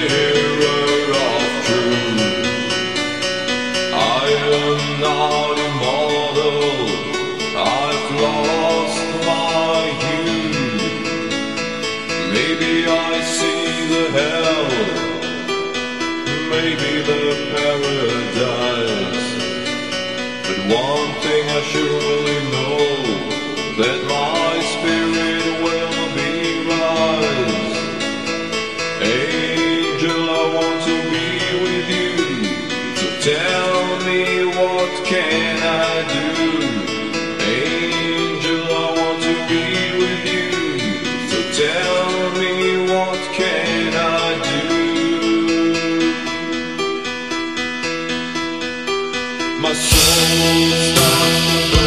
mirror of truth. I am not immortal, I've lost my youth. Maybe I see the hell, maybe the paradise. But one thing I sure Tell me what can I do? Angel, I want to be with you. So tell me what can I do? My soul starts